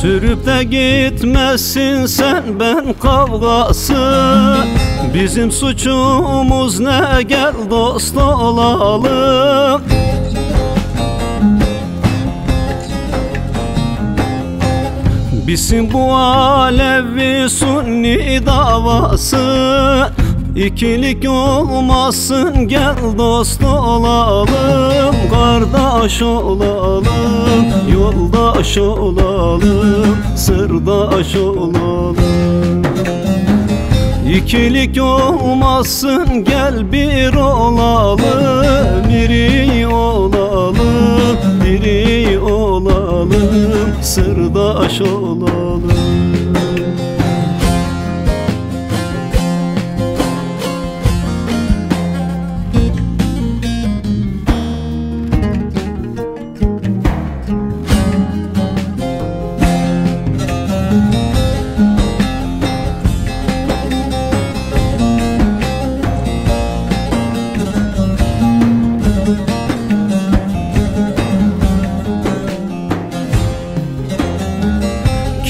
Sürüp de gitmesin sen ben kavgası. Bizim suçumuz ne gel dost olalım. Bizim bu Alevi Sunni davası İkilik olmasın gel dost olalım Kardeş olalım, yoldaş olalım Sırdaş olalım. İkilik olmasın gel bir olalım Biri olalım, biri olalım Sırdaş olalım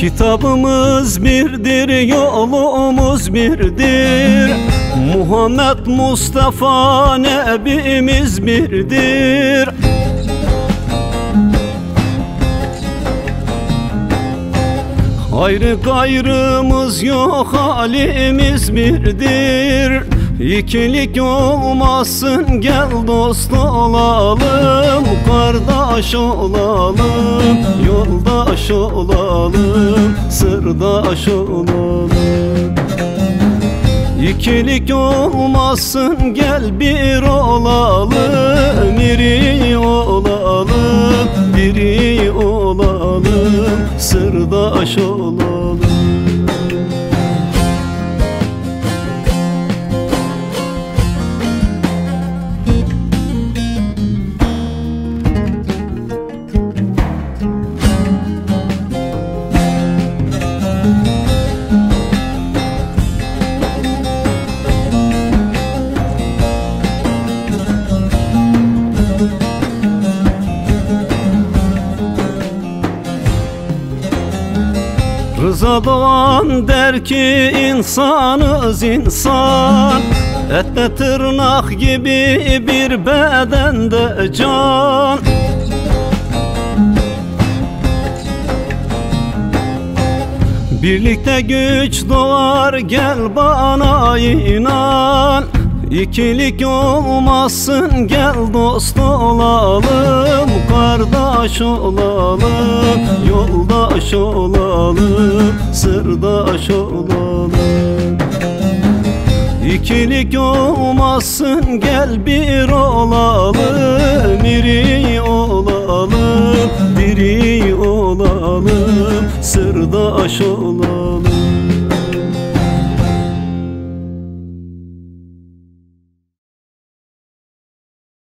Kitabımız birdir, yolumuz birdir. Muhammed Mustafa Nebimiz birdir. Ayrı gayrımız yok halimiz birdir İkilik olmasın gel dost olalım Kardeş olalım, yoldaş olalım Sırdaş olalım. İkilik olmasın gel bir olalım Biri olalım, biri olalım Sırdaş olalım Doğan der ki insanız insan. Ette tırnak gibi bir bedende can. Birlikte güç doğar gel bana inan. İkilik olmasın gel dost olalım Kardeş olalım, yoldaş olalım Sırdaş olalım İkilik olmasın gel bir olalım Biri olalım, biri olalım Sırdaş olalım